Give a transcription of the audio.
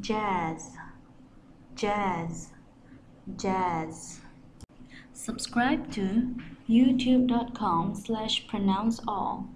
jazz. Jazz. Jazz. Subscribe to youtube.com slash pronounce all